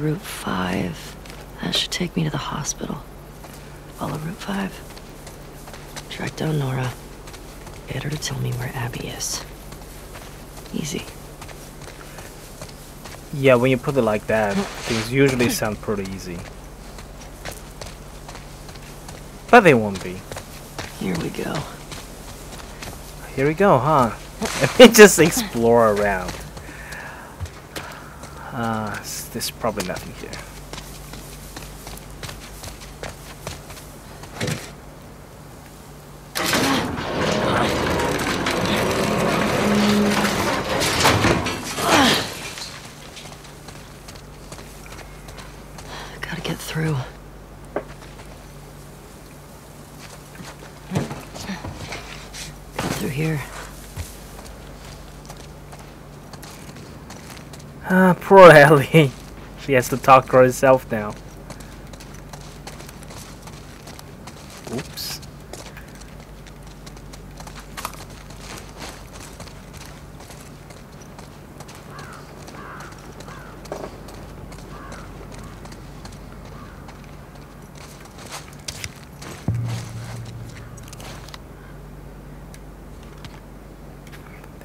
Route 5, that should take me to the hospital. Follow Route 5. Track down Nora. Get her to tell me where Abby is. Easy. Yeah, when you put it like that, mm. things usually mm. sound pretty easy. But they won't be. Here we go. Here we go, huh? Mm. Let me just explore around. Uh, there's probably nothing here. Gotta get through. Go through here. Ah, Ellie. She has to talk for herself now. Oops.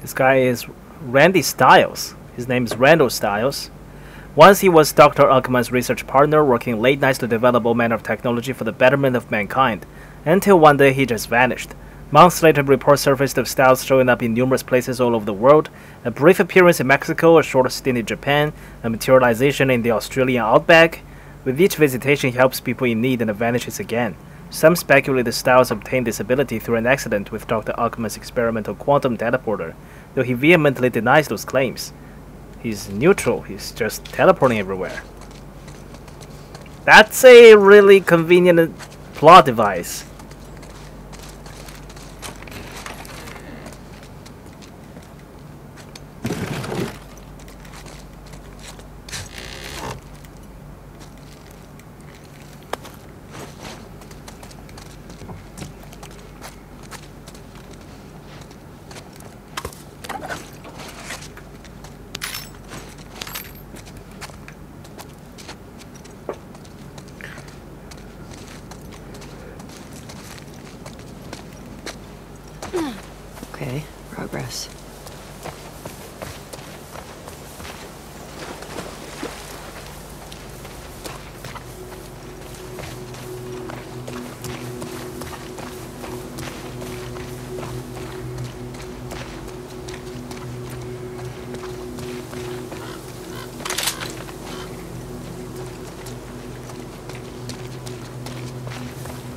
This guy is Randy Styles. His name is Randall Stiles. Once he was Dr. Uckman's research partner, working late nights to develop all manner of technology for the betterment of mankind, until one day he just vanished. Months later, reports surfaced of Stiles showing up in numerous places all over the world. A brief appearance in Mexico, a short stint in Japan, a materialization in the Australian outback. With each visitation, he helps people in need and vanishes again. Some speculate that Stiles obtained this ability through an accident with Dr. Uckman's experimental quantum teleporter, though he vehemently denies those claims. He's neutral, he's just teleporting everywhere. That's a really convenient plot device.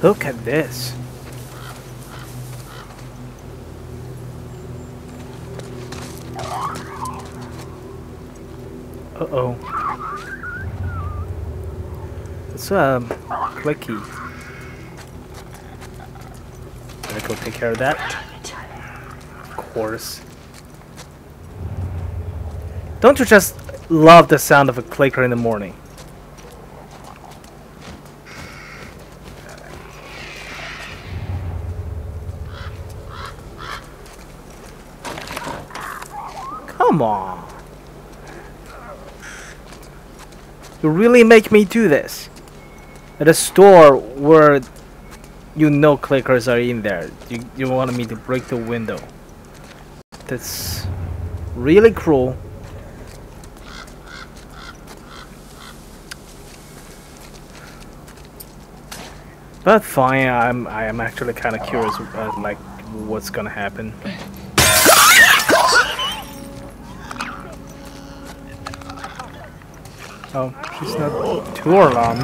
Look at this. Uh-oh. It's um clicky. Gotta go take care of that. Of course. Don't you just love the sound of a clicker in the morning? Come on. You really make me do this. At a store where you know clickers are in there. You, you wanted me to break the window. That's really cruel. But fine, I'm I am actually kind of curious about like what's gonna happen. Oh, she's not too alarmed.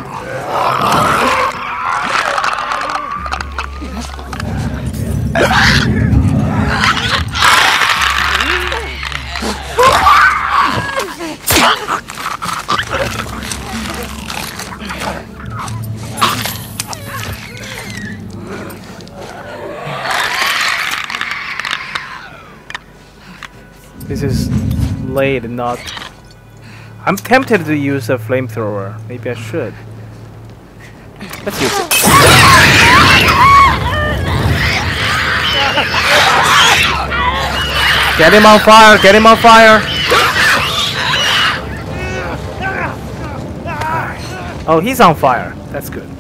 This is late not I'm tempted to use a flamethrower. Maybe I should. Let's use it. Get him on fire! Get him on fire! Oh, he's on fire. That's good.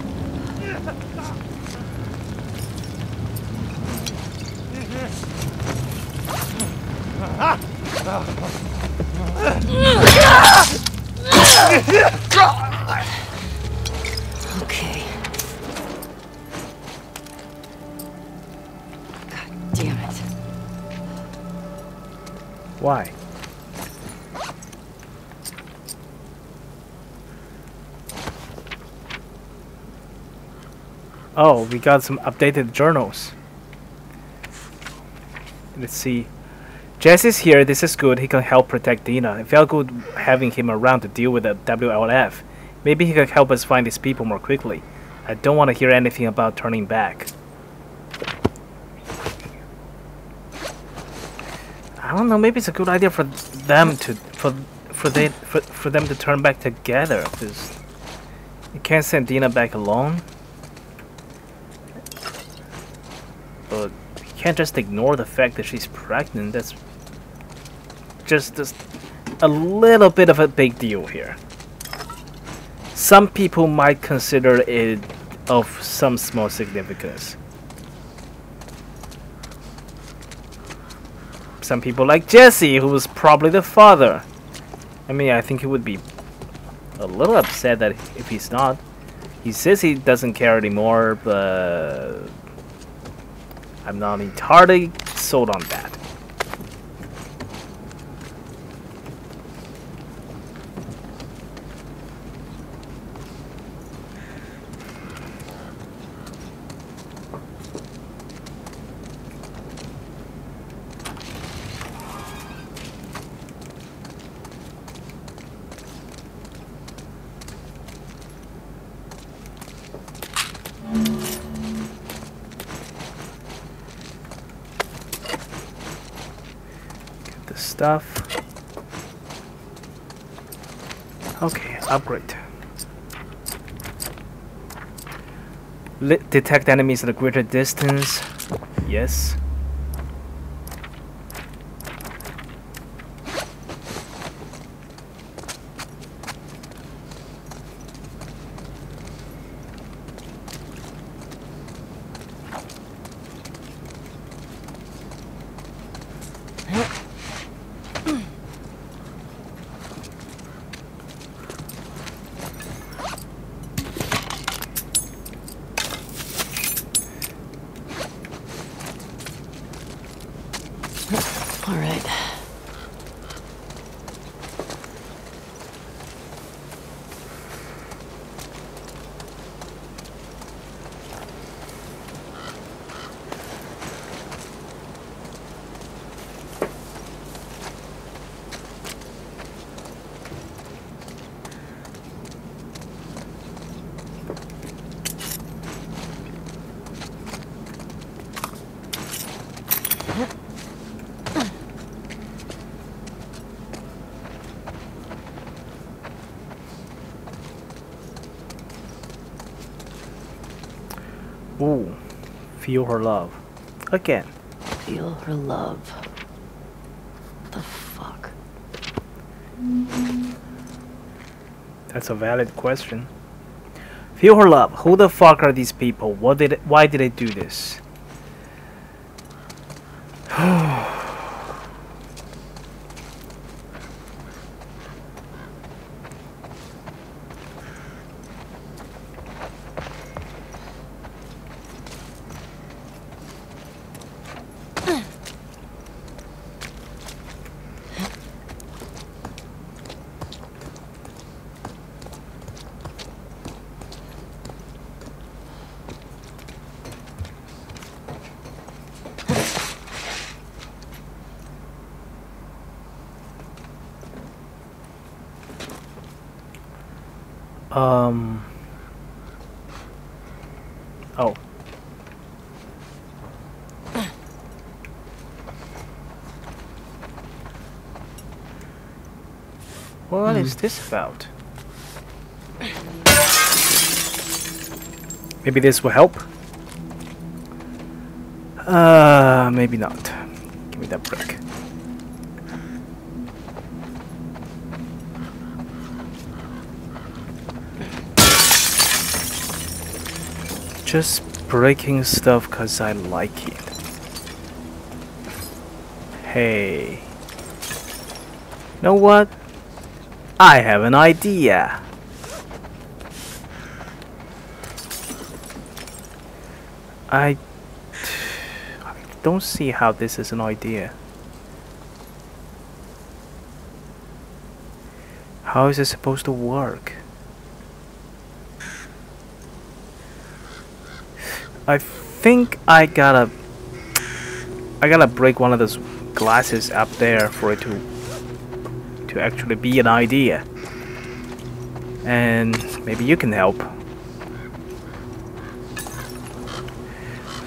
Oh, we got some updated journals. Let's see. Jesse's here, this is good, he can help protect Dina. It felt good having him around to deal with the WLF. Maybe he can help us find these people more quickly. I don't want to hear anything about turning back. I don't know, maybe it's a good idea for them to for for they for, for them to turn back together because you can't send Dina back alone. But you can't just ignore the fact that she's pregnant. That's just just a little bit of a big deal here. Some people might consider it of some small significance. Some people like Jesse, who was probably the father. I mean, I think he would be a little upset that if he's not. He says he doesn't care anymore, but I'm not entirely sold on that. Get the stuff. Okay, upgrade. Li detect enemies at a greater distance. Yes. All right. Ooh, feel her love. Again. Feel her love. What the fuck? That's a valid question. Feel her love. Who the fuck are these people? What did? Why did they do this? Um. Oh. What is this about? Maybe this will help? Uh, maybe not. Give me that brick. Just breaking stuff cause I like it. Hey. Know what? I have an idea. I I don't see how this is an idea. How is it supposed to work? I think I gotta I gotta break one of those glasses up there for it to to actually be an idea. And maybe you can help.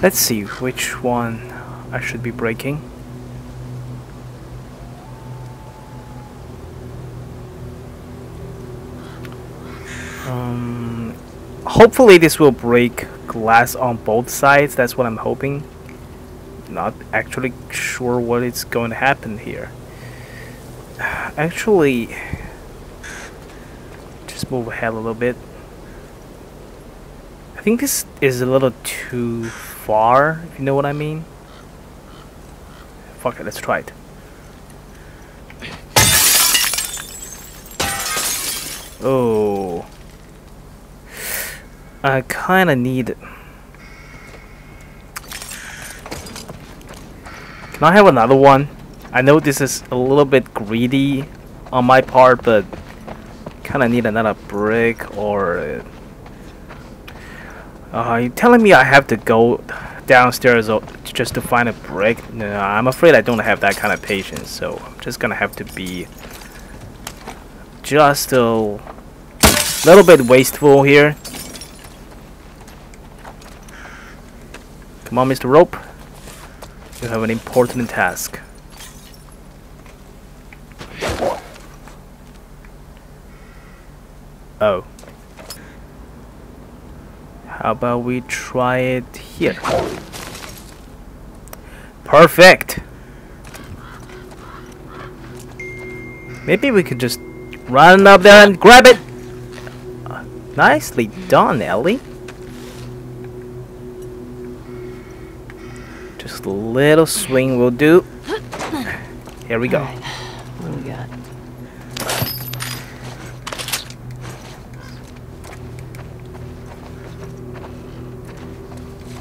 Let's see which one I should be breaking. Um, hopefully this will break glass on both sides. That's what I'm hoping. Not actually sure what is going to happen here. Actually, just move ahead a little bit. I think this is a little too far, if you know what I mean. Fuck it, let's try it. Oh. I kinda need... Can I have another one? I know this is a little bit greedy on my part, but kinda need another brick or... Uh, you telling me I have to go downstairs just to find a brick? No, I'm afraid I don't have that kind of patience, so I'm just gonna have to be just a little bit wasteful here. Come on, Mr. Rope. You have an important task. Oh. How about we try it here? Perfect! Maybe we could just run up there and grab it! Nicely done, Ellie. Just a little swing will do. Here we go.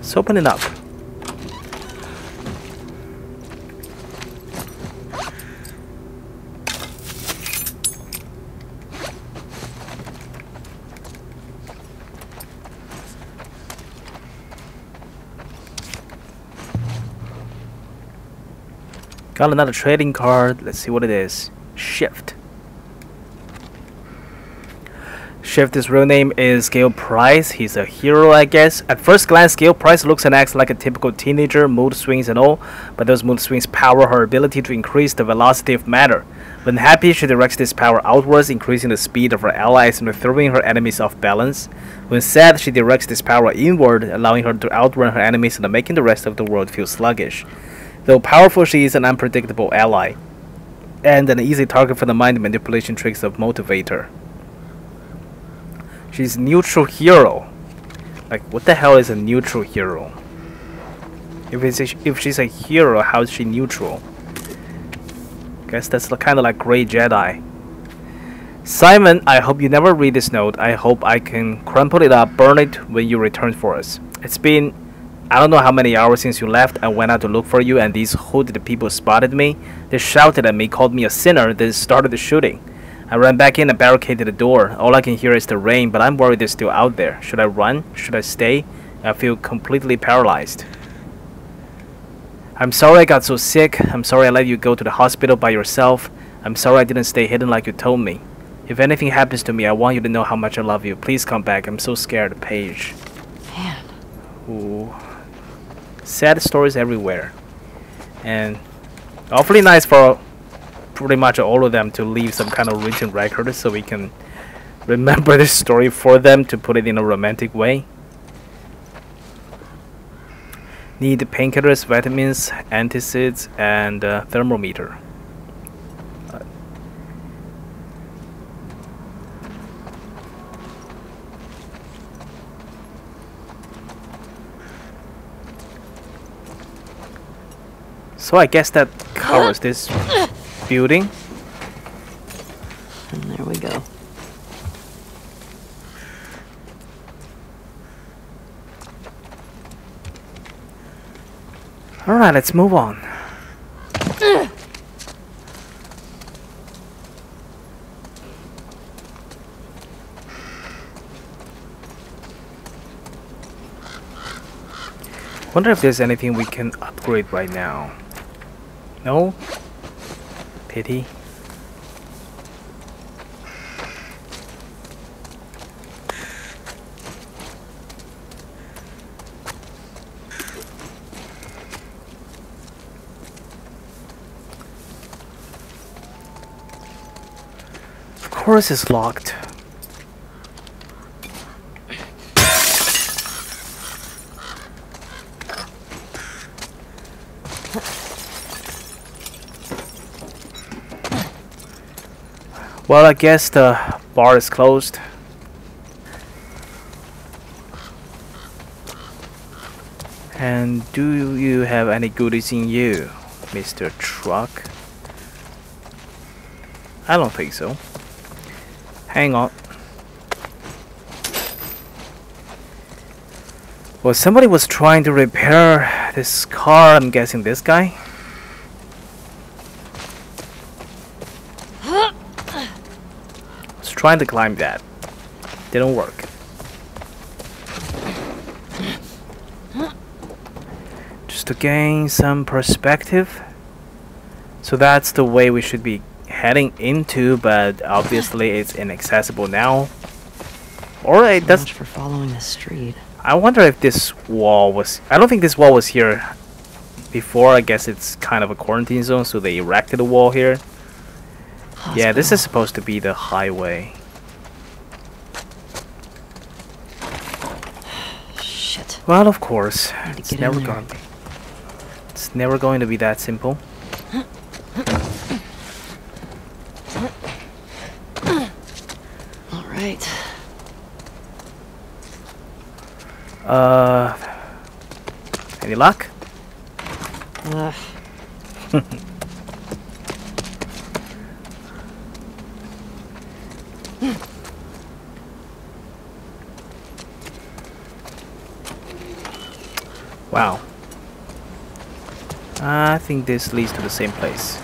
Let's open it up. Got another trading card. Let's see what it is. Shift. Shifty's real name is Gale Price. He's a hero, I guess. At first glance, Gale Price looks and acts like a typical teenager, mood swings and all, but those mood swings power her ability to increase the velocity of matter. When happy, she directs this power outwards, increasing the speed of her allies and throwing her enemies off balance. When sad, she directs this power inward, allowing her to outrun her enemies and making the rest of the world feel sluggish. Though powerful, she is an unpredictable ally, and an easy target for the mind manipulation tricks of Motivator. She's neutral hero. Like, what the hell is a neutral hero? If it's a, if she's a hero, how is she neutral? Guess that's kind of like Grey Jedi. Simon, I hope you never read this note. I hope I can crumple it up, burn it when you return for us. It's been I don't know how many hours since you left. I went out to look for you, and these hooded people spotted me. They shouted at me, called me a sinner, then started the shooting. I ran back in and barricaded the door. All I can hear is the rain, but I'm worried they're still out there. Should I run? Should I stay? I feel completely paralyzed. I'm sorry I got so sick. I'm sorry I let you go to the hospital by yourself. I'm sorry I didn't stay hidden like you told me. If anything happens to me, I want you to know how much I love you. Please come back. I'm so scared, Paige. Man. Ooh. Sad stories everywhere. And awfully nice for pretty much all of them to leave some kind of written record so we can remember this story for them to put it in a romantic way. Need painkillers, vitamins, antacids, and uh, thermometer. So I guess that covers this building. And there we go. Alright, let's move on. Wonder if there's anything we can upgrade right now. No? Pity. Of course it's locked. Well, I guess the bar is closed. And do you have any goodies in you, Mr. Truck? I don't think so. Hang on. Well, somebody was trying to repair this car. I'm guessing this guy. Trying to climb that. Didn't work. Just to gain some perspective. So that's the way we should be heading into, but obviously it's inaccessible now. Alright, it So does. much for following the street. I wonder if this wall was. I don't think this wall was here before. I guess it's kind of a quarantine zone, so they erected a wall here. Yeah, this is supposed to be the highway. Shit. Well, of course, it's never going to be. It's never going to be that simple. All right. Uh, any luck? Ugh. Wow. I think this leads to the same place.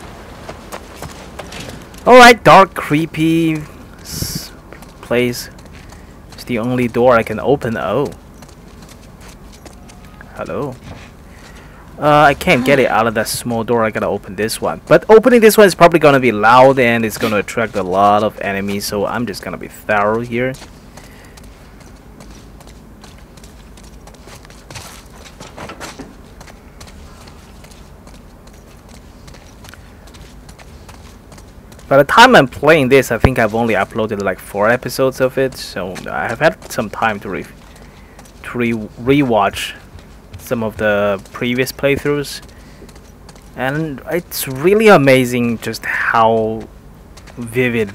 Alright, dark, creepy place. It's the only door I can open. Oh. Hello. Uh, I can't get it out of that small door. I gotta open this one. But opening this one is probably gonna be loud and it's gonna attract a lot of enemies. So I'm just gonna be thorough here. By the time I'm playing this, I think I've only uploaded like four episodes of it, so I have had some time to re to re rewatch some of the previous playthroughs, and it's really amazing just how vivid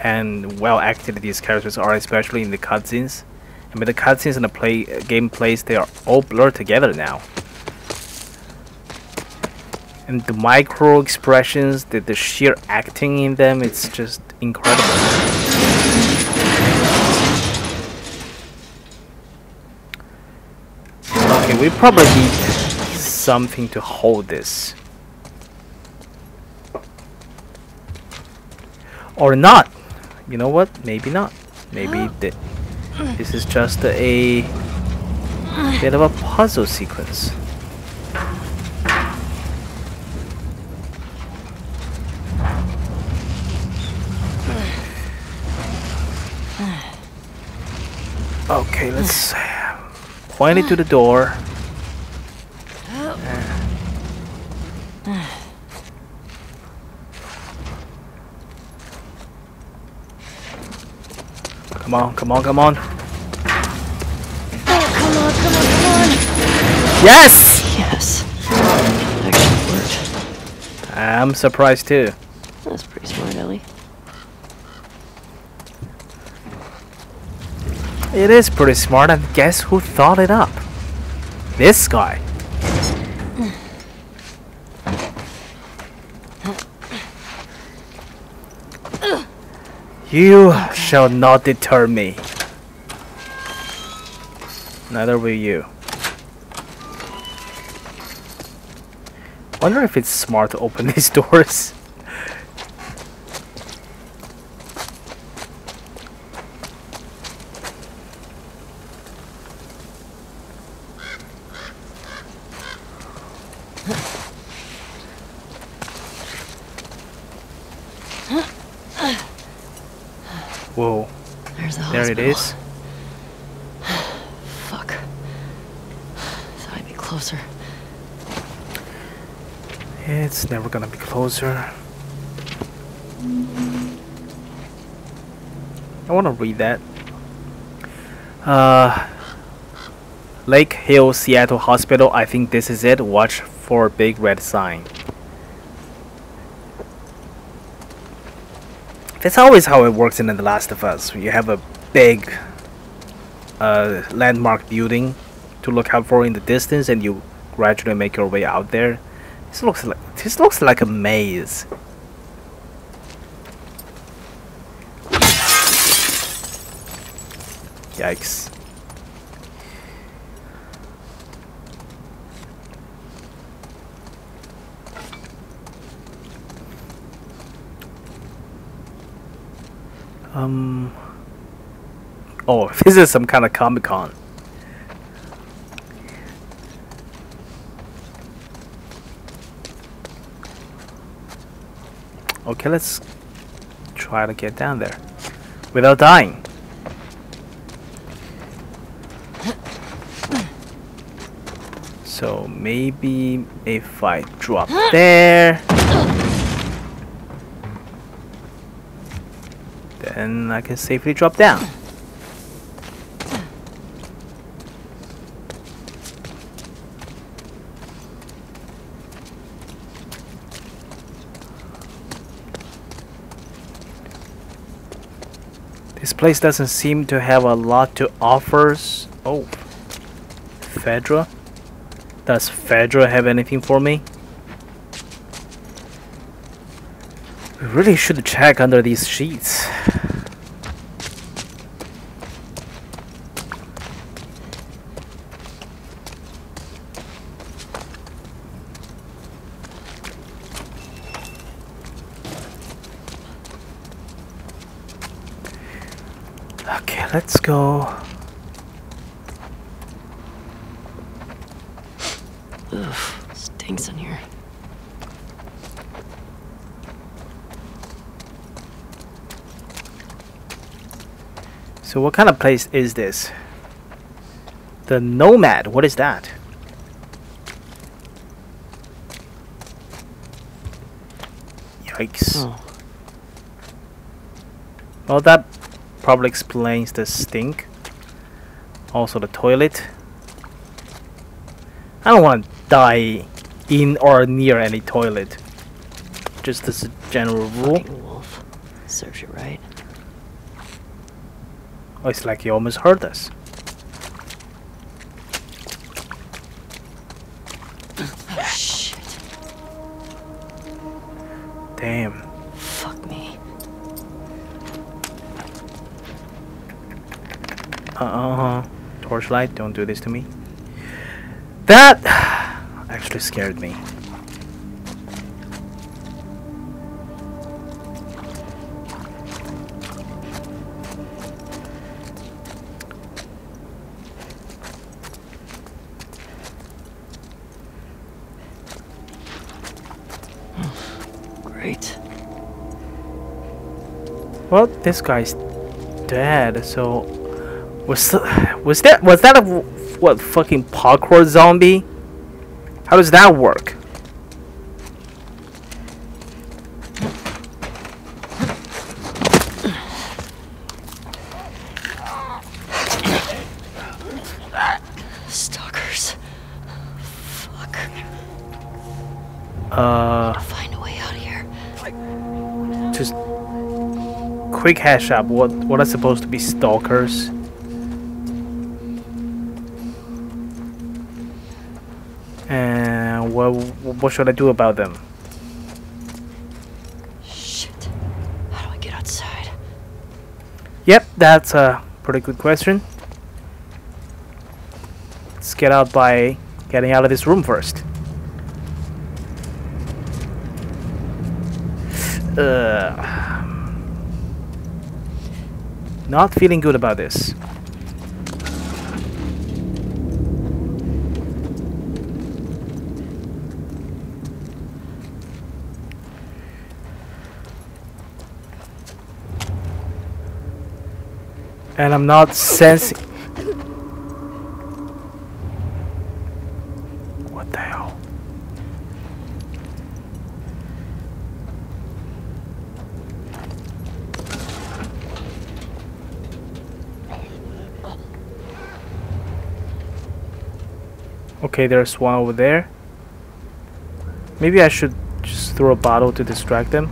and well acted these characters are, especially in the cutscenes. I mean, the cutscenes and the play gameplays they are all blurred together now and the micro expressions, the, the sheer acting in them, it's just incredible. Okay, we probably need something to hold this. Or not. You know what? Maybe not. Maybe the, this is just a bit of a puzzle sequence. Okay, let's uh, point it to the door. Come on, come on, come on. Oh, come on, come on, come on. Yes! Yes. Actually worked. I'm surprised too. That's pretty smart, Ellie. It is pretty smart, and guess who thought it up? This guy. You shall not deter me. Neither will you. Wonder if it's smart to open these doors. Whoa, There's the there it is. Fuck. Thought I'd be closer. It's never gonna be closer. I wanna read that. Uh, Lake Hill Seattle Hospital. I think this is it. Watch for big red sign. That's always how it works in The Last of Us. You have a big uh, landmark building to look out for in the distance, and you gradually make your way out there. This looks like this looks like a maze. Yikes. Um Oh, this is some kind of Comic Con. Okay, let's try to get down there without dying. So maybe if I drop there, then I can safely drop down. Place doesn't seem to have a lot to offer. Oh, Fedra? Does Fedra have anything for me? We really should check under these sheets. Okay, let's go. Ugh, stinks in here. So what kind of place is this? The Nomad, what is that? Yikes. Oh, Well, that probably explains the stink. Also the toilet. I don't want to die in or near any toilet. Just as a general rule. Fucking wolf. Serves you right. Oh, it's like he almost hurt us. Oh, shit. Damn. Uh-huh. Torchlight, don't do this to me. That actually scared me. Great. Well, this guy's dead, so was was that was that a what fucking parkour zombie? How does that work? Stalkers. Fuck. Uh, Find a way out of here. just quick hash up. What what are supposed to be stalkers? What should I do about them? Shit. How do I get outside? Yep, that's a pretty good question. Let's get out by getting out of this room first. Uh, not feeling good about this. And I'm not sensing. What the hell? Okay, there's one over there. Maybe I should just throw a bottle to distract them.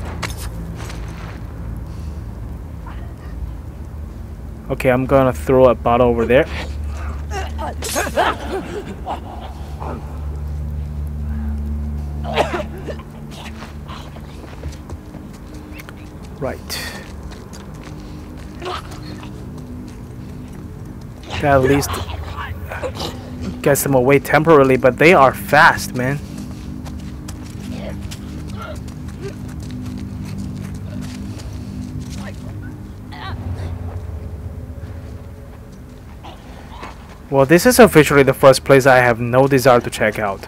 Okay, I'm gonna throw a bottle over there. Right. That at least gets them away temporarily, but they are fast, man. Well, this is officially the first place I have no desire to check out.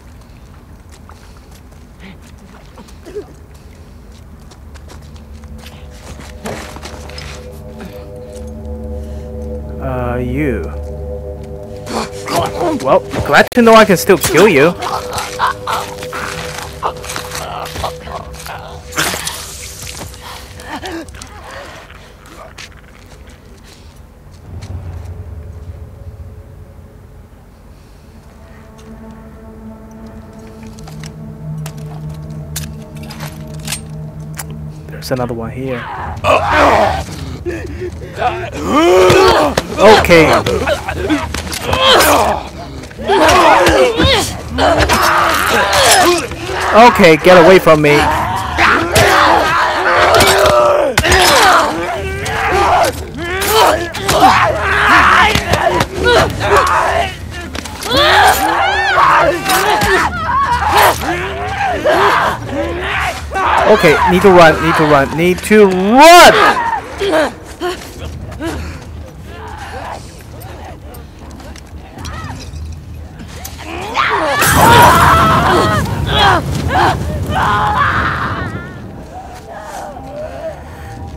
Uh, you. Well, glad to know I can still kill you. Another one here. Okay. Okay, get away from me. Okay, need to run, need to run, need to run!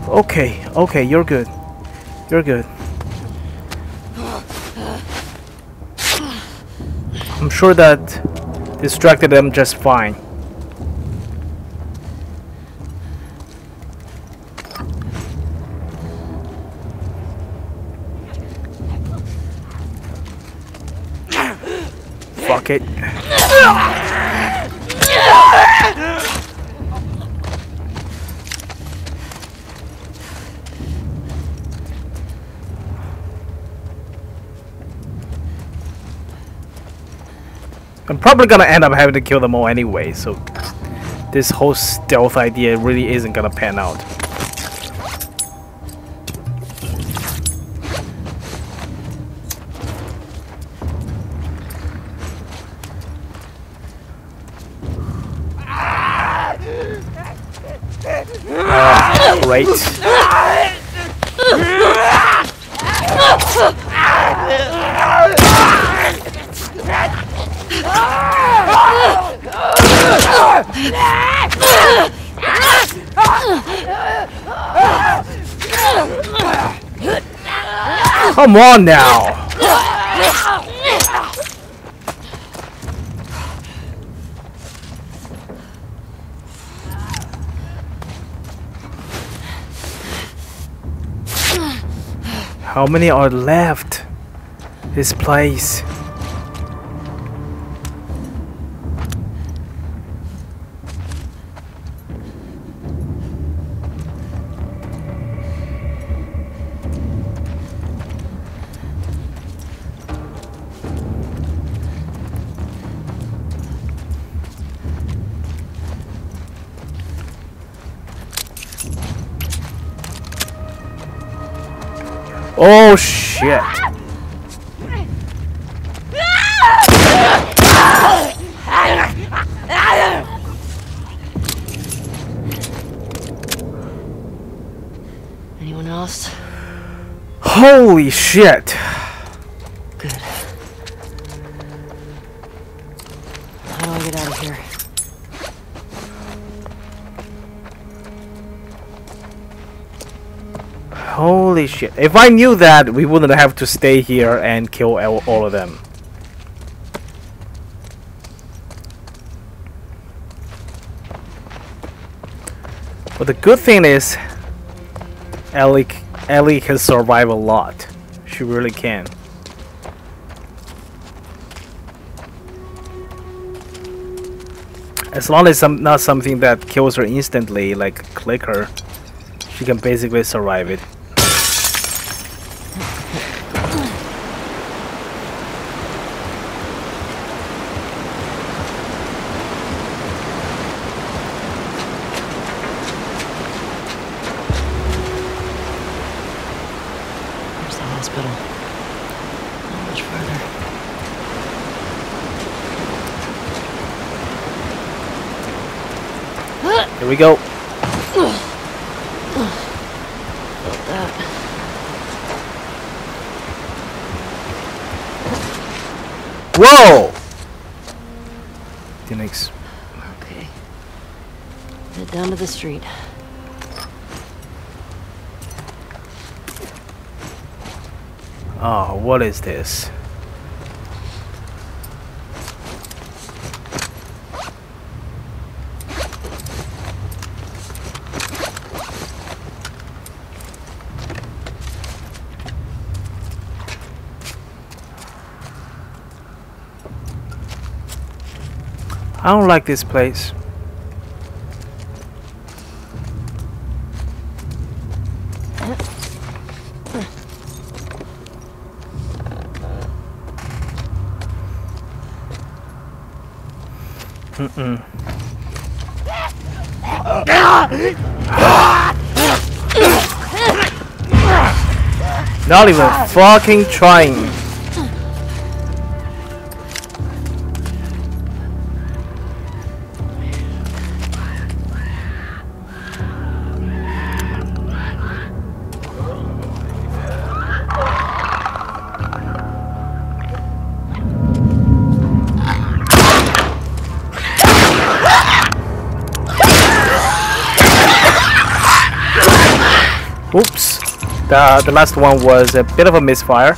Okay, okay, you're good. You're good. I'm sure that distracted them just fine. Fuck it. I'm probably gonna end up having to kill them all anyway, so this whole stealth idea really isn't gonna pan out. Great. Come on now. How many are left? This place. Holy shit. Good. How do I get out of here? Holy shit. If I knew that, we wouldn't have to stay here and kill all, of them. But the good thing is, Ellie, Ellie can survive a lot. She really can. As long as some not something that kills her instantly, like clicker, she can basically survive it. We go. Whoa! Didn't ex- Okay. Head down to the street. Oh, what is this? I don't like this place. Mm-mm. Not even fucking trying. The, uh, the last one was a bit of a misfire.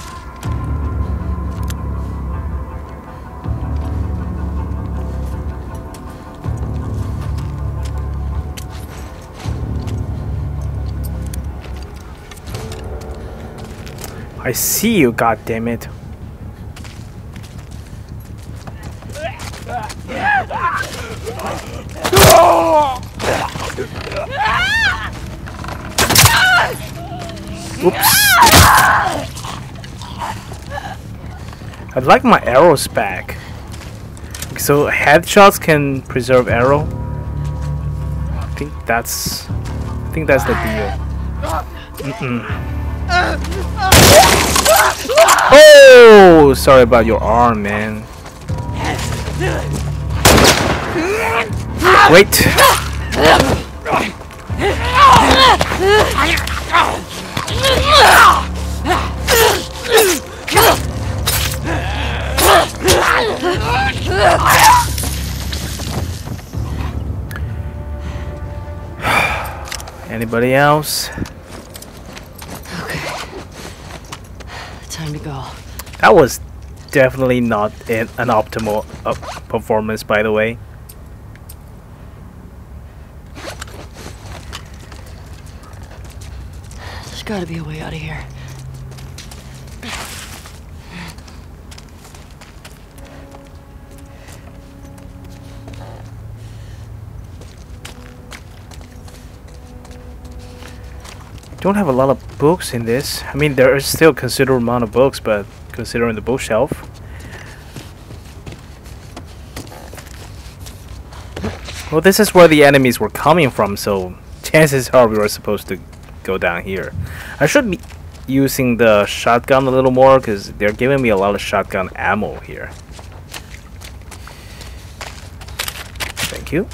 I see you, God damn it! Oops. I'd like my arrows back. So headshots can preserve arrow. I think that's I think that's the deal. Mm-mm. Oh, sorry about your arm, man. Wait. Anybody else? Okay. Time to go. That was definitely not an, an optimal uh, performance, by the way. There's gotta be a way out of here. Don't have a lot of books in this. I mean, there is still a considerable amount of books, but considering the bookshelf. Well, this is where the enemies were coming from, so chances are we were supposed to go down here. I should be using the shotgun a little more, because they're giving me a lot of shotgun ammo here. Thank you.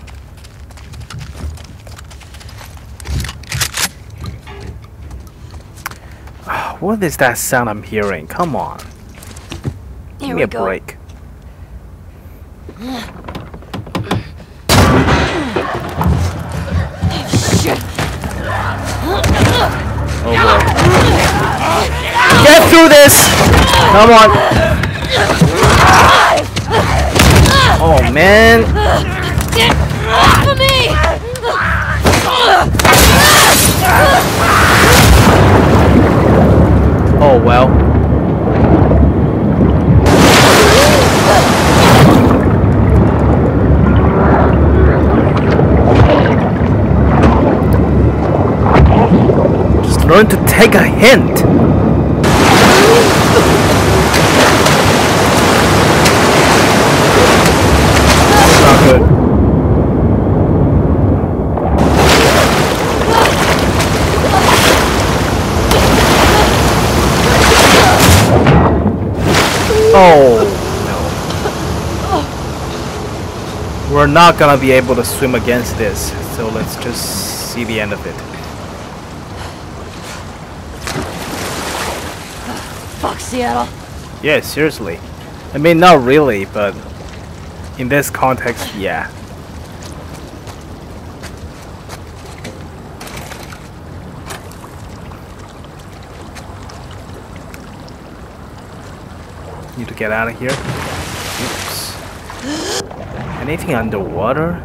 What is that sound I'm hearing? Come on. Give Here me a go. break. Oh boy. Get through this! Come on! Oh man! Off of me! Oh well. Just learn to take a hint. That's not good. Oh no. We're not gonna be able to swim against this, so let's just see the end of it. Fuck Seattle. Yeah, seriously. I mean, not really, but in this context, yeah. Get out of here. Oops. Anything underwater?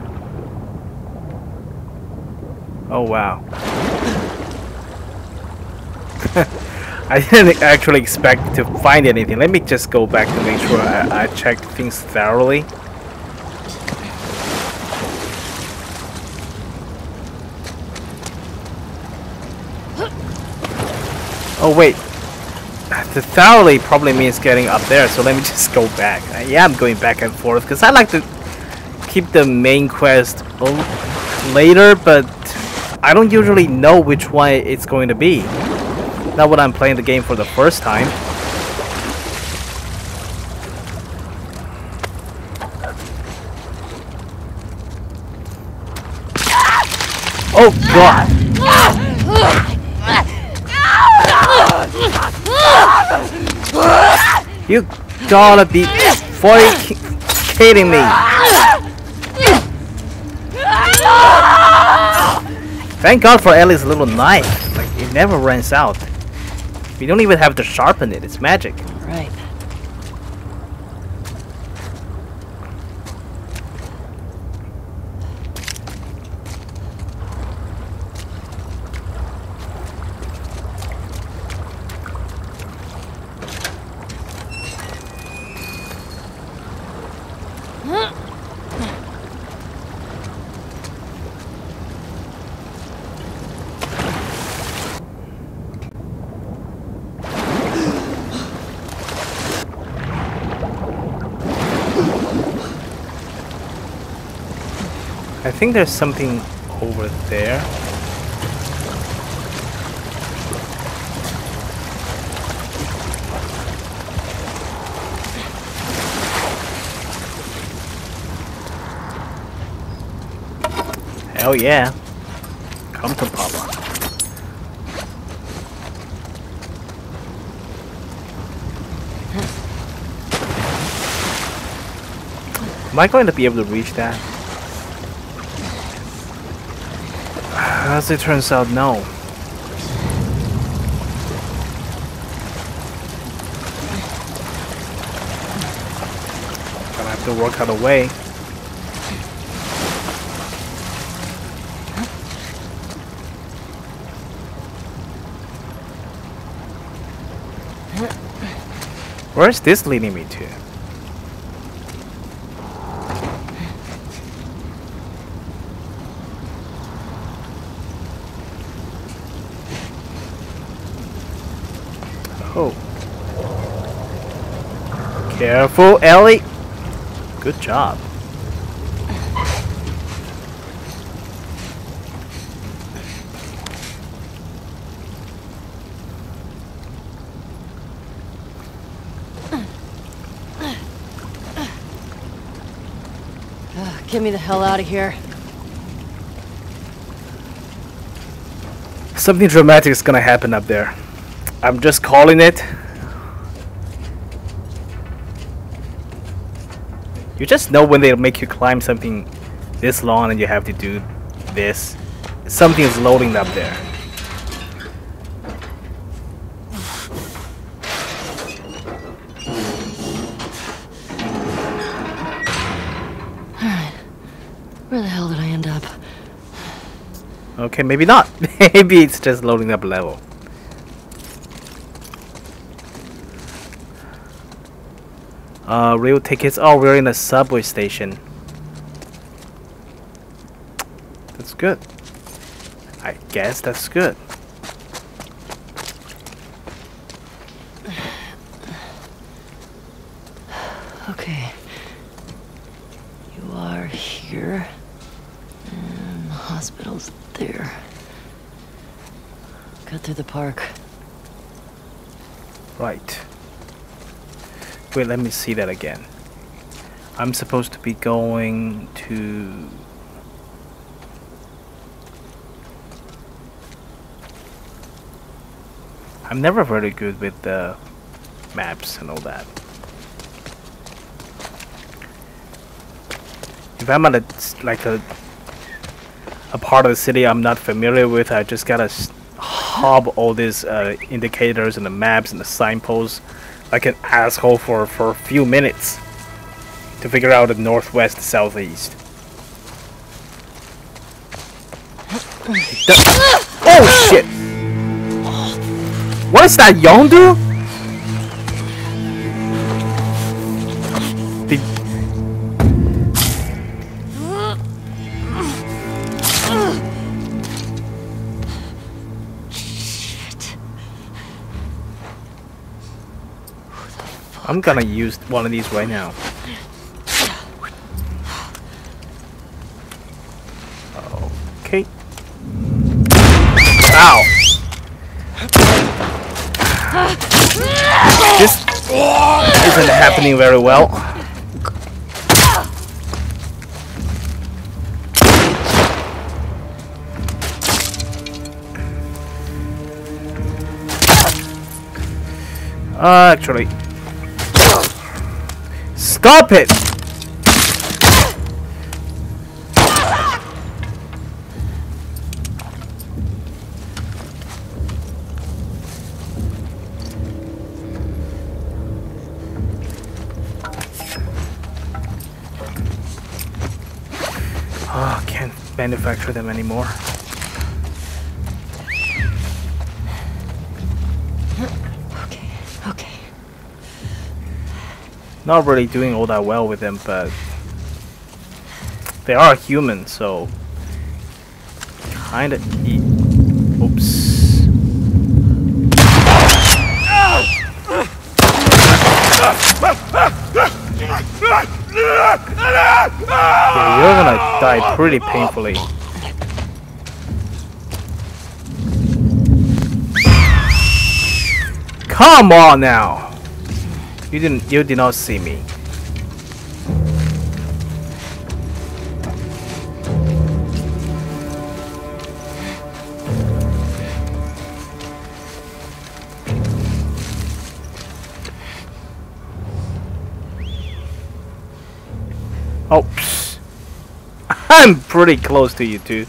Oh wow. I didn't actually expect to find anything. Let me just go back to make sure I, I checked things thoroughly. Oh wait, the thoroughly probably means getting up there, so let me just go back. Uh, yeah, I'm going back and forth because I like to keep the main quest later, but I don't usually know which one it's going to be. Not when I'm playing the game for the first time. Oh god! You gotta be fucking kidding me! Thank God for Ellie's little knife. Like it never runs out. We don't even have to sharpen it. It's magic. Think there's something over there. Hell yeah. Come to Papa. Am I going to be able to reach that? As it turns out, no. Gonna have to work out a way. Where's this leading me to? Oh. Careful, Ellie. Good job. Get me the hell out of here. Something dramatic is gonna happen up there. I'm just calling it. You just know when they make you climb something this long and you have to do this. Something is loading up there. Where the hell did I end up? Okay, maybe not. maybe it's just loading up level. Uh, real tickets. Oh, we're in a subway station. That's good. I guess that's good. Okay. You are here. And the hospital's there. Cut through the park. Right. Wait, let me see that again. I'm supposed to be going to... I'm never very good with the maps and all that. If I'm at a, like a, a part of the city I'm not familiar with, I just gotta hob all these uh, indicators and the maps and the signposts like an asshole for, for a few minutes to figure out the northwest southeast. Oh shit! What is that Yondu? I'm gonna use one of these right now. Okay. Ow! This isn't happening very well. Uh, actually, Stop it! Oh, can't manufacture them anymore. Not really doing all that well with them, but they are human, so kinda. E Oops. You're gonna die pretty painfully. Come on now! You didn't you did not see me. Oh. I'm pretty close to you too.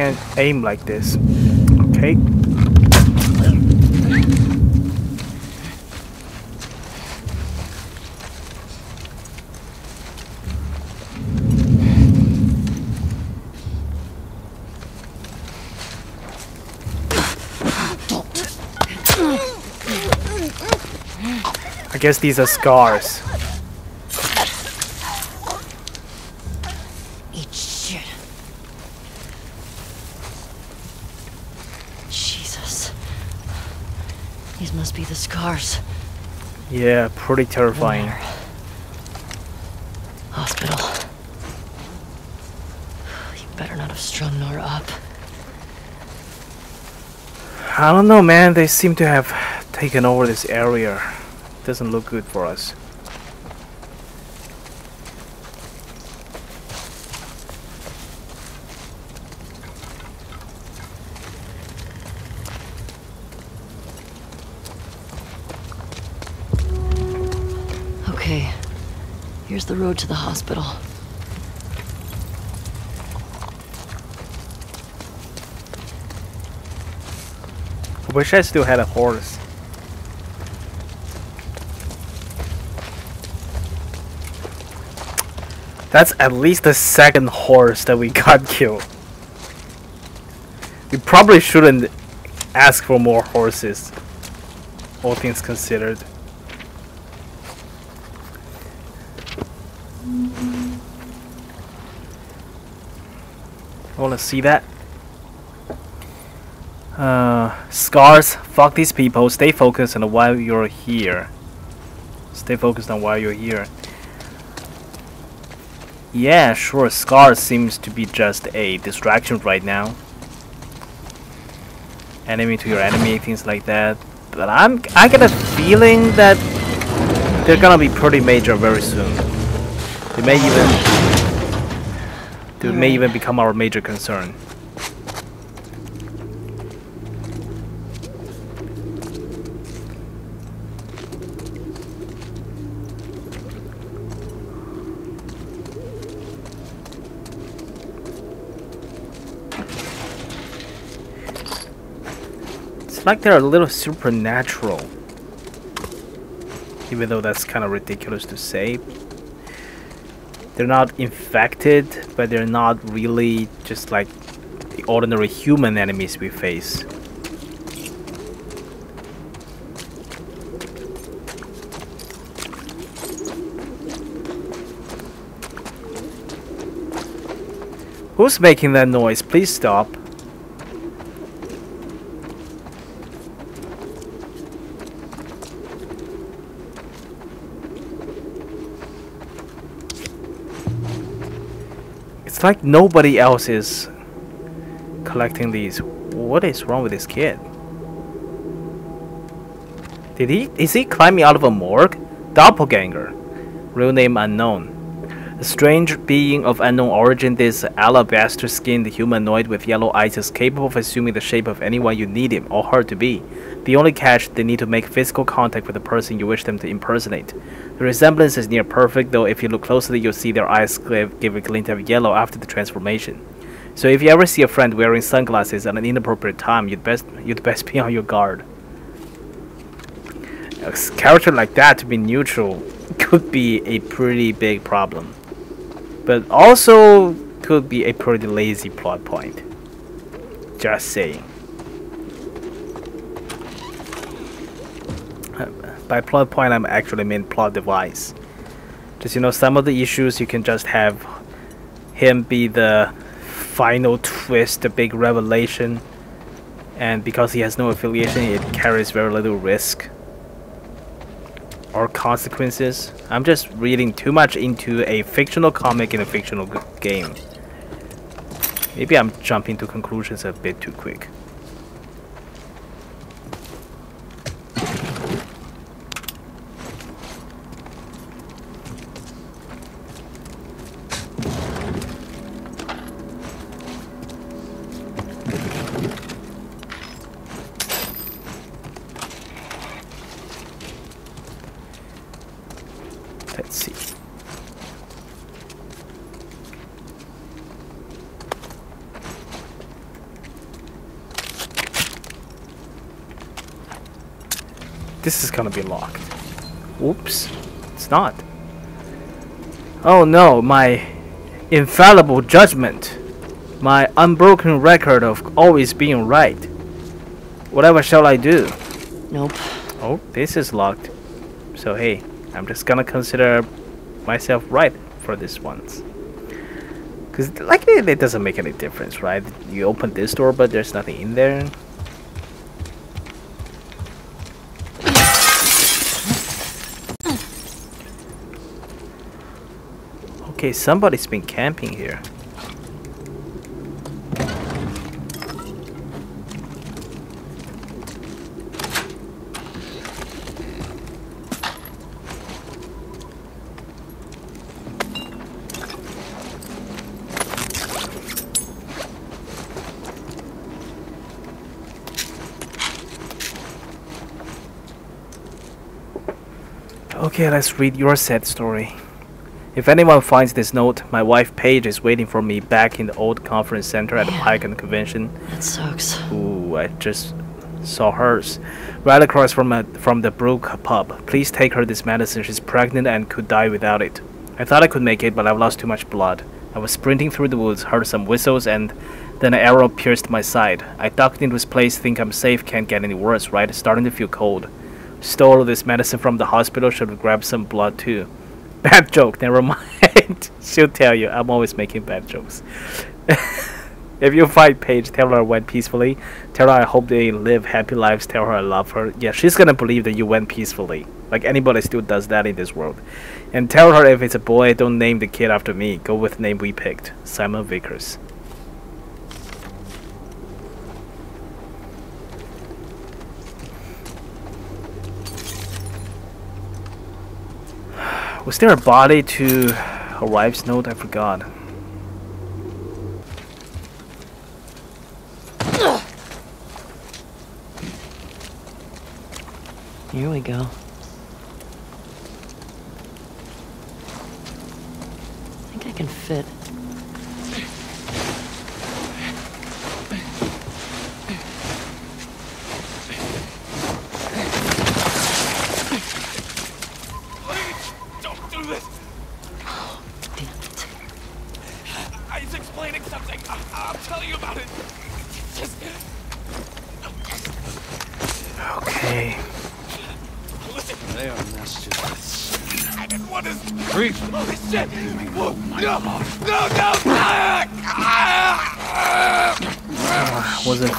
Can't aim like this. Okay. I guess these are scars. Eat shit. Jesus. These must be the scars. Yeah, pretty terrifying. Hospital. You better not have strung Nora up. I don't know, man. They seem to have taken over this area. Doesn't look good for us. Okay. Here's the road to the hospital. I wish I still had a horse. That's at least the second horse that we got killed. We probably shouldn't ask for more horses. All things considered. I wanna see that. Uh, scars, fuck these people. Stay focused on why you're here. Stay focused on why you're here. Yeah, sure, scars seems to be just a distraction right now. Enemy to your enemy, things like that. But I'm, I get a feeling that they're gonna be pretty major very soon. They may even, they may even become our major concern. It's like they're a little supernatural. Even though that's kind of ridiculous to say. They're not infected, but they're not really just like the ordinary human enemies we face. Who's making that noise? Please stop. It's like nobody else is collecting these. What is wrong with this kid? Did he is he climbing out of a morgue? Doppelganger. Real name unknown. A strange being of unknown origin, this alabaster skinned humanoid with yellow eyes is capable of assuming the shape of anyone you need him or her to be. The only catch, they need to make physical contact with the person you wish them to impersonate. The resemblance is near perfect, though if you look closely, you'll see their eyes give, give a glint of yellow after the transformation. So if you ever see a friend wearing sunglasses at an inappropriate time, you'd best you'd best be on your guard. A character like that to be neutral could be a pretty big problem, but also could be a pretty lazy plot point. Just saying. Uh, by plot point, I'm actually mean plot device. Just you know, some of the issues you can just have him be the final twist, the big revelation. And because he has no affiliation, it carries very little risk or consequences. I'm just reading too much into a fictional comic in a fictional game. Maybe I'm jumping to conclusions a bit too quick. This is gonna be locked. Oops. It's not. Oh no, my infallible judgment. My unbroken record of always being right. Whatever shall I do? Nope. Oh, this is locked. So hey, I'm just gonna consider myself right for this once. Cause like it, it doesn't make any difference, right? You open this door, but there's nothing in there. Okay, somebody's been camping here. Okay, let's read your sad story. If anyone finds this note, my wife Paige is waiting for me back in the old conference center at the Man. And Convention. That sucks. Ooh, I just saw hers. Right across from a, from the Brook pub. Please take her this medicine. She's pregnant and could die without it. I thought I could make it, but I've lost too much blood. I was sprinting through the woods, heard some whistles, and then an arrow pierced my side. I ducked into this place, think I'm safe, can't get any worse, right? Starting to feel cold. Stole this medicine from the hospital, should have grabbed some blood too. Bad joke, never mind. She'll tell you, I'm always making bad jokes. if you find Paige, tell her I went peacefully. Tell her I hope they live happy lives. Tell her I love her. Yeah, she's gonna believe that you went peacefully. Like anybody still does that in this world. And tell her if it's a boy, don't name the kid after me. Go with name we picked, Simon Vickers. Was there a body to a wife's note? I forgot. Here we go. I think I can fit.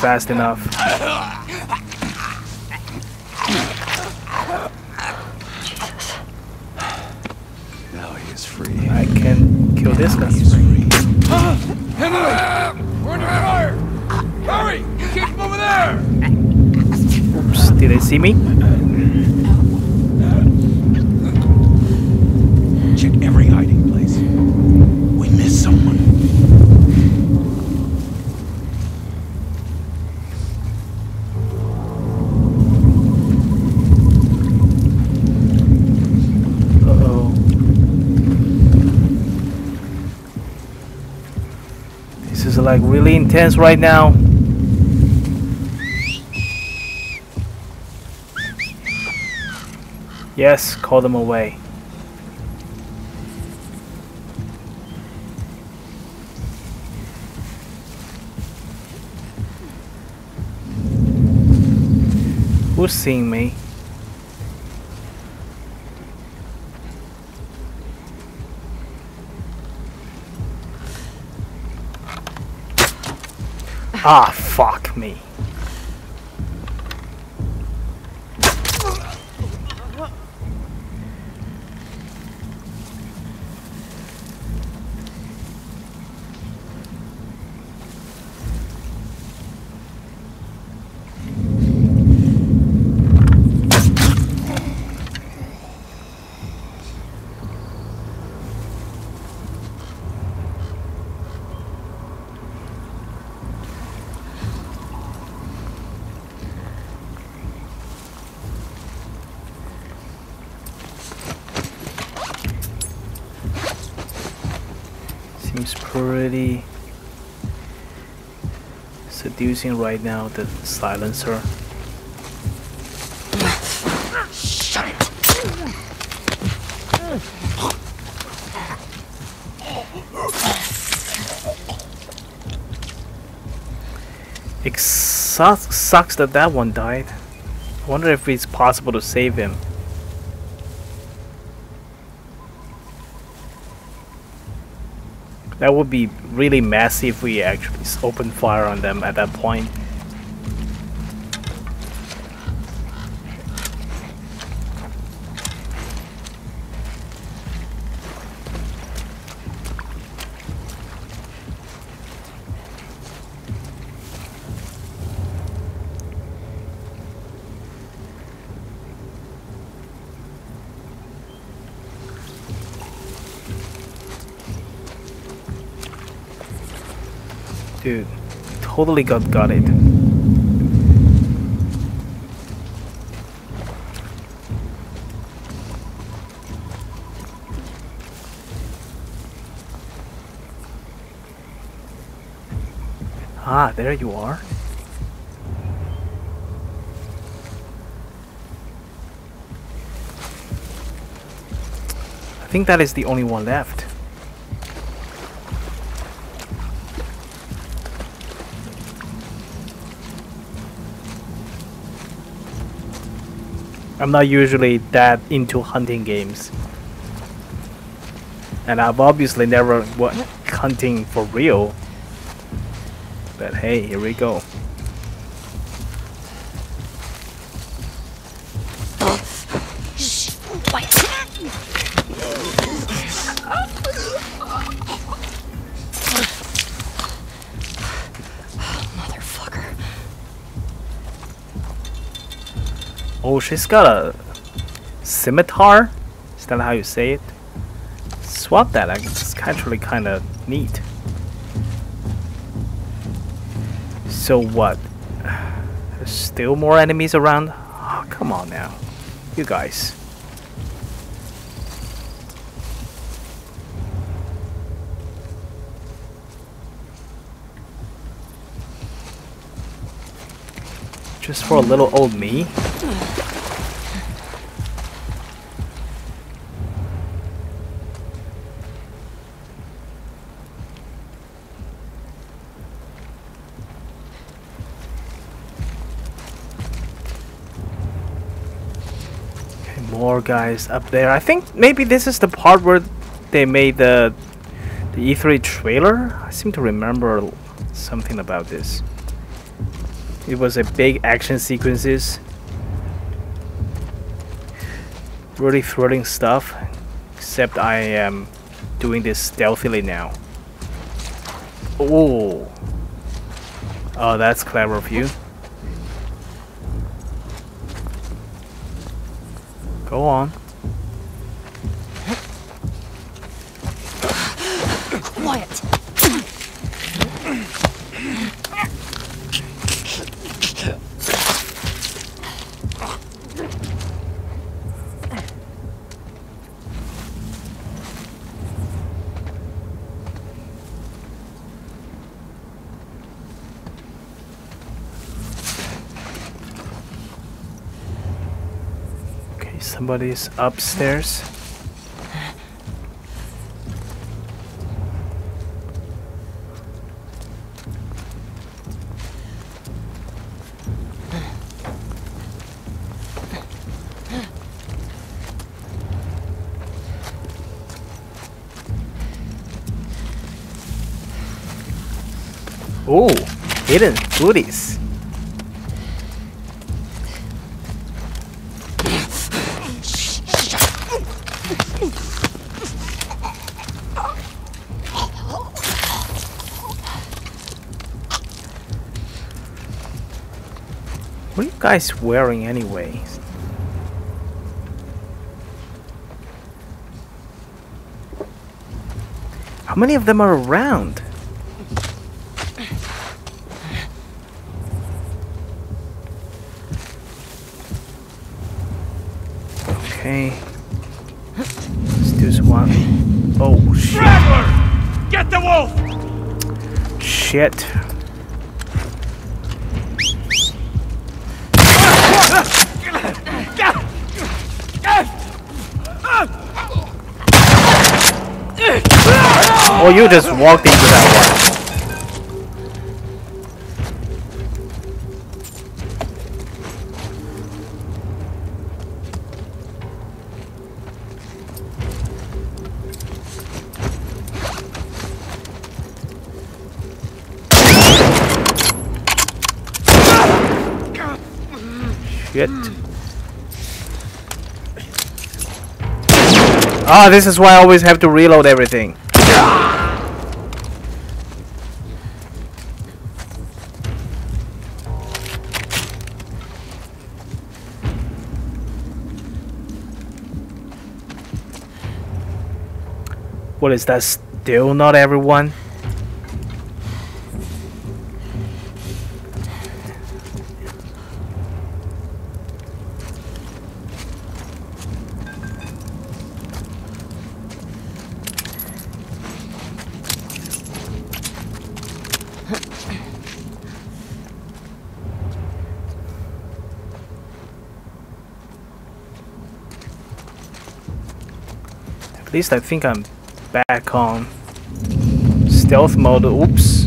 Fast enough. Intense right now. Yes, call them away. Who's seeing me? Me. Seems pretty seducing right now, the silencer. Shut it! It sucks, sucks that that one died. I wonder if it's possible to save him. That would be really messy if we actually open fire on them at that point. Totally got it. Ah, there you are. I think that is the only one left. I'm not usually that into hunting games. And I've obviously never went hunting for real. But hey, here we go. She's got a scimitar? Is that how you say it? Swap that, it's actually kind of neat. So what? There's still more enemies around? Oh, come on now. You guys. Just for a little old me? More guys up there. I think maybe this is the part where they made the the E3 trailer. I seem to remember something about this. It was a big action sequences. Really thrilling stuff. Except I am doing this stealthily now. Oh. Oh, that's clever of you. Go on. Quiet! Okay, somebody's upstairs. Oh, Hidden goodies. Guys wearing anyway? How many of them are around? Okay. Let's do this one. Oh shit. Get the wolf! Shit. Oh, you just walked into that one. Shit. Ah, this is why I always have to reload everything. What is that? Still not everyone? At least I think I'm on stealth mode. Oops.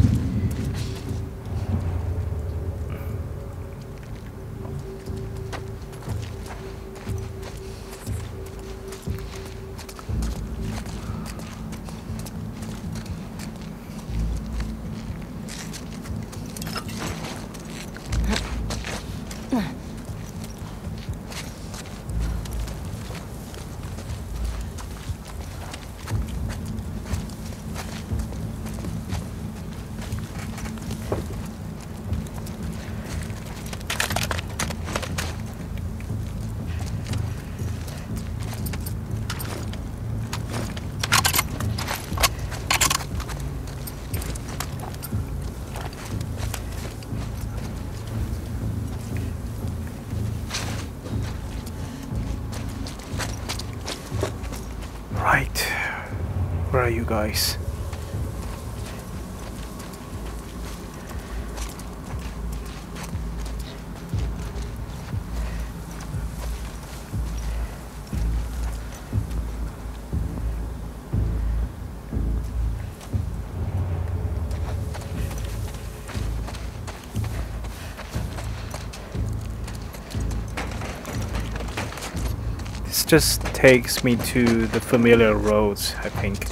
Just takes me to the familiar roads, I think.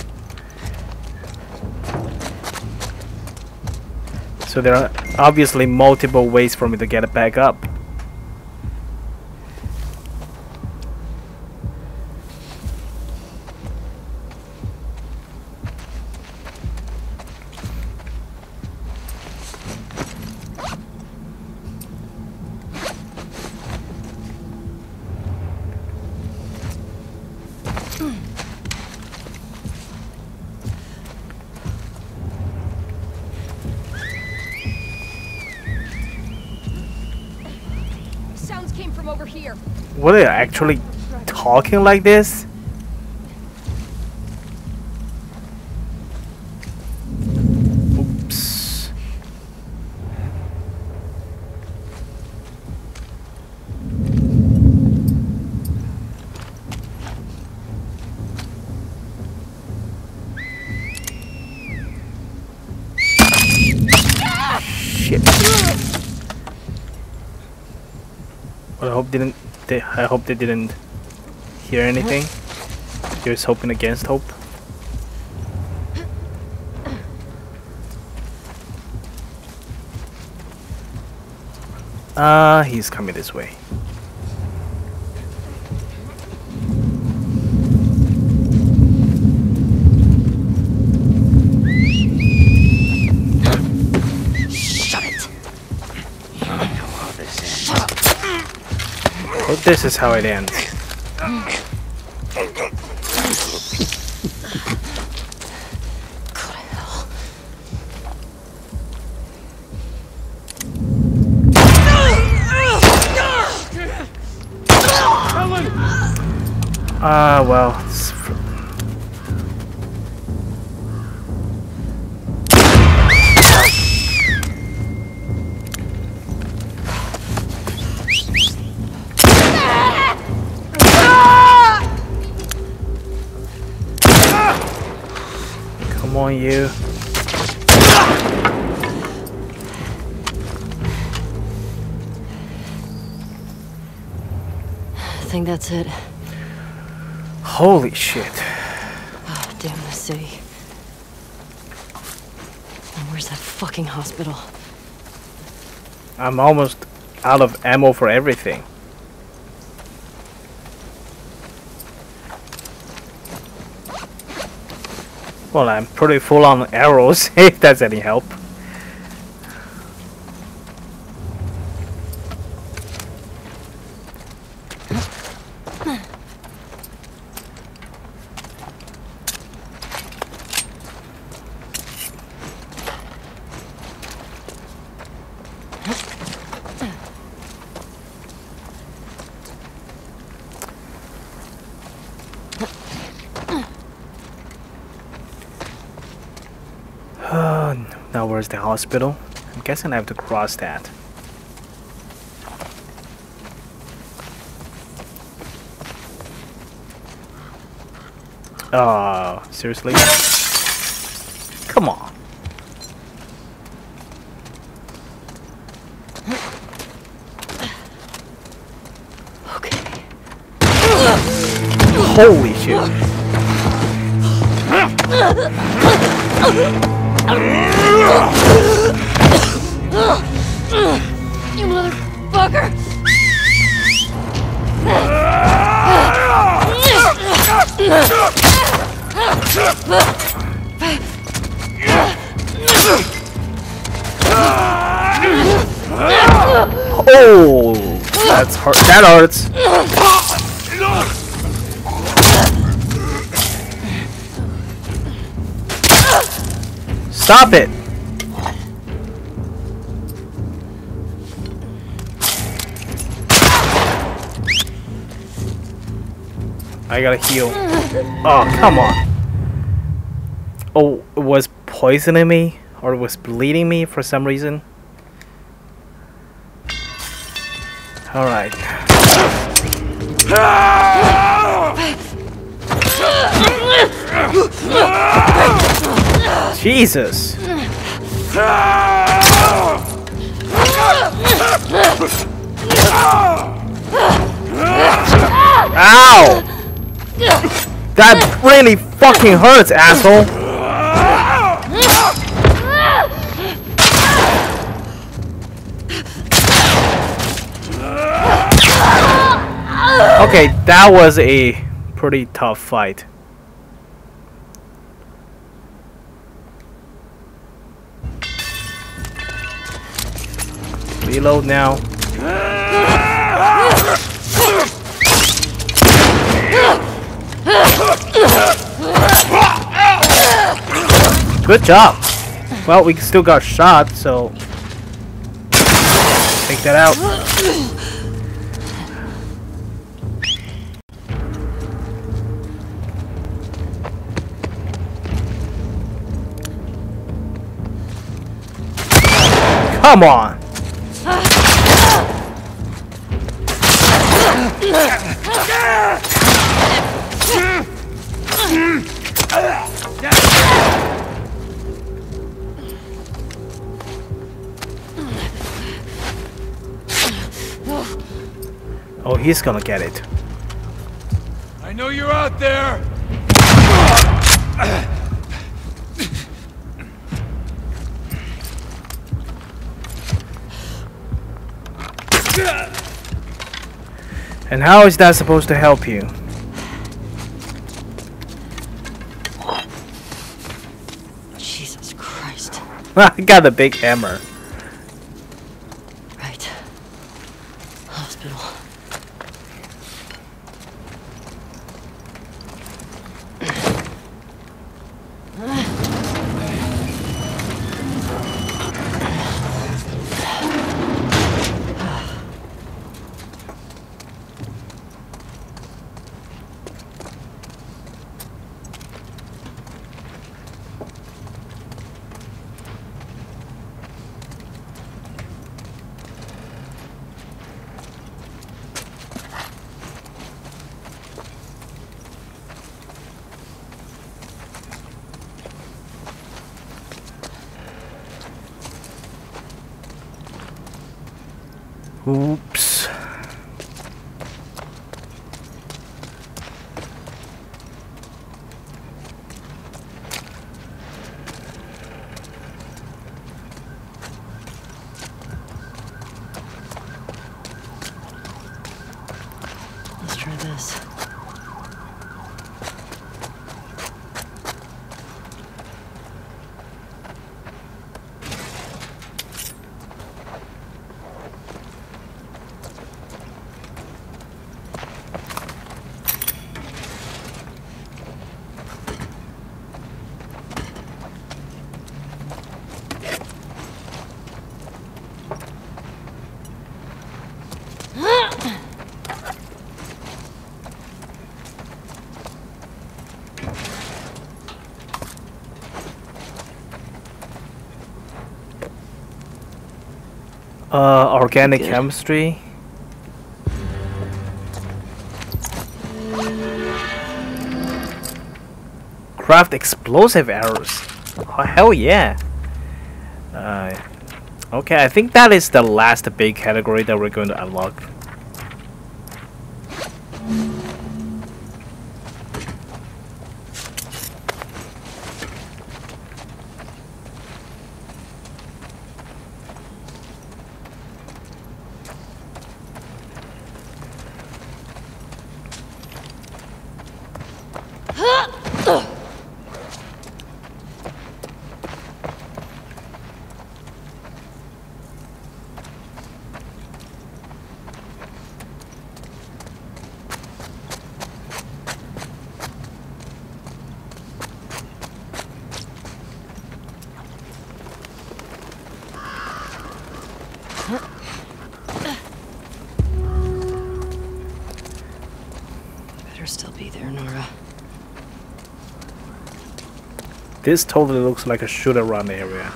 So there are obviously multiple ways for me to get back up. Actually talking like this? hope they didn't hear anything. He was just hoping against hope. Ah, uh, he's coming this way. This is how it ends. Ah, well. Come on, you. I think that's it. Holy shit. Oh, damn the city. And where's that fucking hospital? I'm almost out of ammo for everything. Well, I'm pretty full on arrows, if that's any help. now where's the hospital? I'm guessing I have to cross that. Oh, seriously? Come on. Okay. Holy shit. That hurts. Stop it. I gotta heal. Oh, come on. Oh, it was poisoning me? Or it was bleeding me for some reason? Jesus! Ow! That really fucking hurts, asshole! Okay, that was a pretty tough fight. Reload now. Good job. Well, we still got shot, so take that out. Come on. Oh, he's gonna get it. I know you're out there! And how is that supposed to help you? Jesus Christ. I got a big hammer. Oops. Let's try this. Uh, organic Good. chemistry. Craft explosive arrows. Oh, hell yeah. Uh, okay, I think that is the last big category that we're going to unlock. Better still be there, Nora. This totally looks like a shoot around area.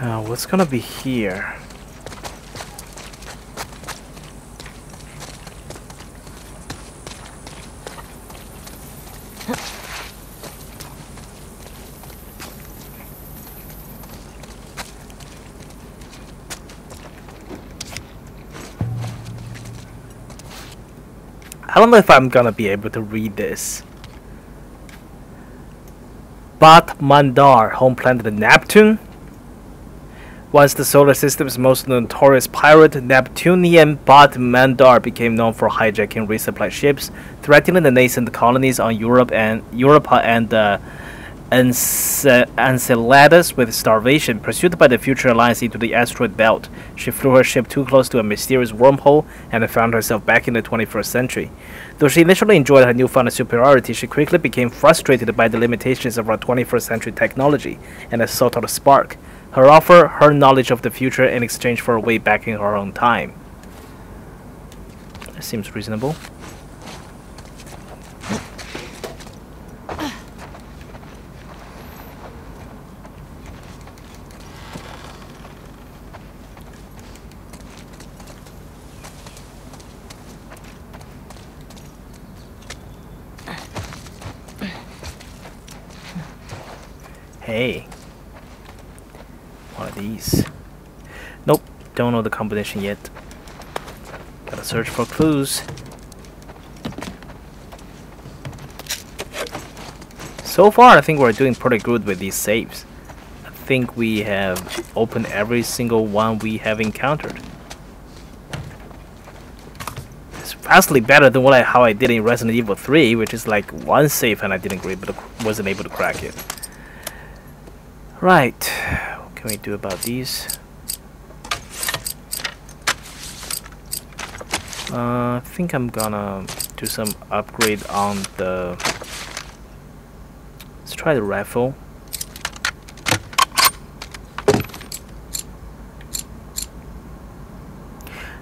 Now, what's gonna be here? I don't know if I'm gonna be able to read this. Bat Mandar, home planet of Neptune. Once the solar system's most notorious pirate, Neptunian Bot Mandar became known for hijacking resupply ships, threatening the nascent colonies on Europe and Europa and uh, Enceladus with starvation. Pursued by the Future Alliance into the asteroid belt, she flew her ship too close to a mysterious wormhole and found herself back in the 21st century. Though she initially enjoyed her newfound superiority, she quickly became frustrated by the limitations of our 21st century technology and sought out a spark. Her offer, her knowledge of the future in exchange for a way back in her own time. That seems reasonable. Hey. One of these. Nope, don't know the combination yet. Gotta search for clues. So far, I think we're doing pretty good with these saves. I think we have opened every single one we have encountered. It's vastly better than what I, how I did in Resident Evil 3, which is like one save and I didn't grip, but wasn't able to crack it. Right, what can we do about these? Uh, I think I'm gonna do some upgrade on the. Let's try the rifle.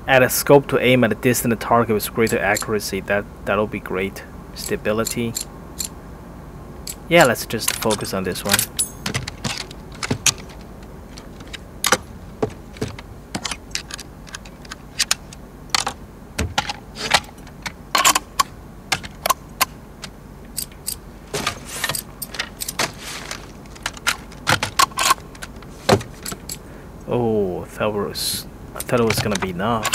Add a scope to aim at a distant target with greater accuracy. That that'll be great. Stability. Yeah, let's just focus on this one. Oh, I thought it was, I thought it was gonna be enough.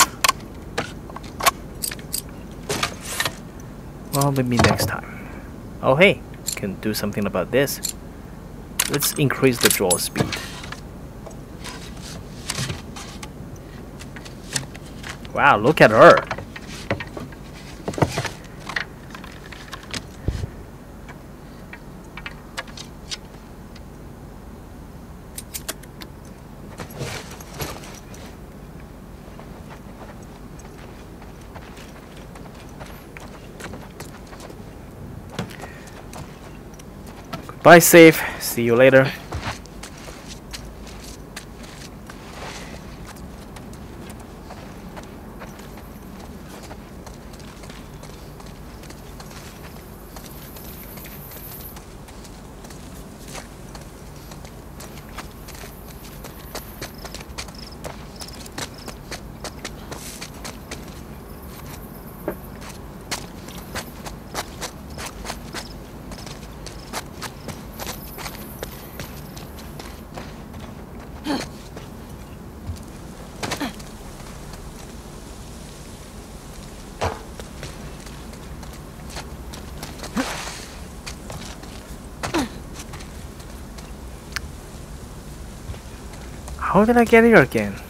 Well, maybe next time. Oh, hey, can do something about this. Let's increase the draw speed. Wow, look at her. Bye, safe. See you later. How did I get here again?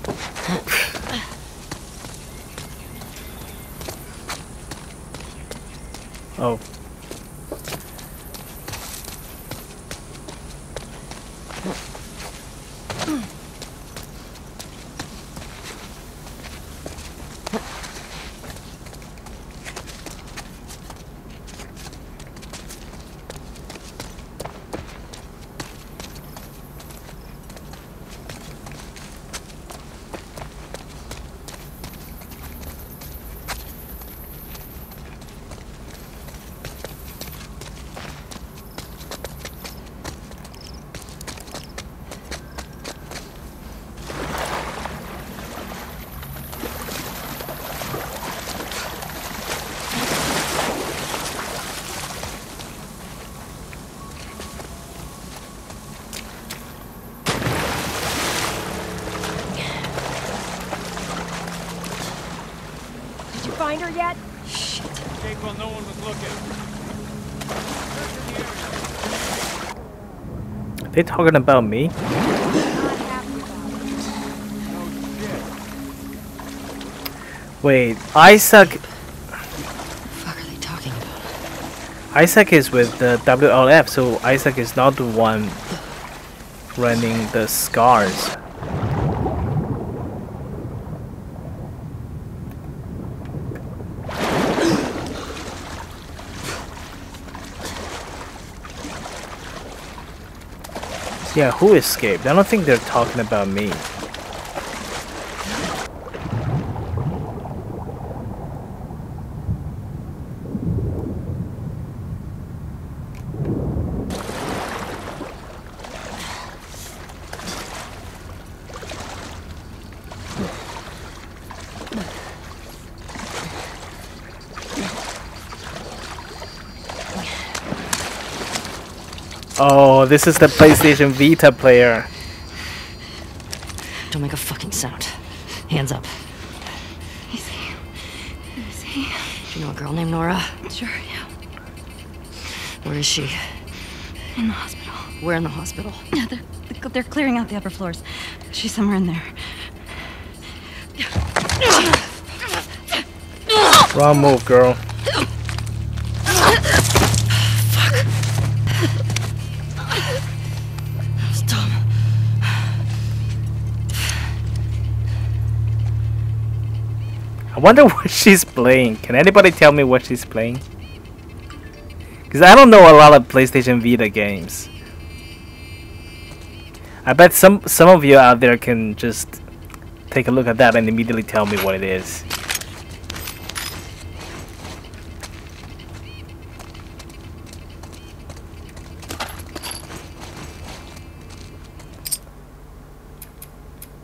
They talking about me? Not happy about it. Wait, Isaac fuck are they talking about? Isaac is with the WLF, so Isaac is not the one running the scars. Yeah, who escaped? I don't think they're talking about me. This is the PlayStation Vita player. Don't make a fucking sound. Hands up. Easy. Easy. Do you know a girl named Nora? Sure, yeah. Where is she? In the hospital. Where in the hospital? Yeah, they're, they're clearing out the upper floors. She's somewhere in there. Wrong move, girl. Wonder what she's playing. Can anybody tell me what she's playing? Because I don't know a lot of PlayStation Vita games. I bet some some of you out there can just take a look at that and immediately tell me what it is.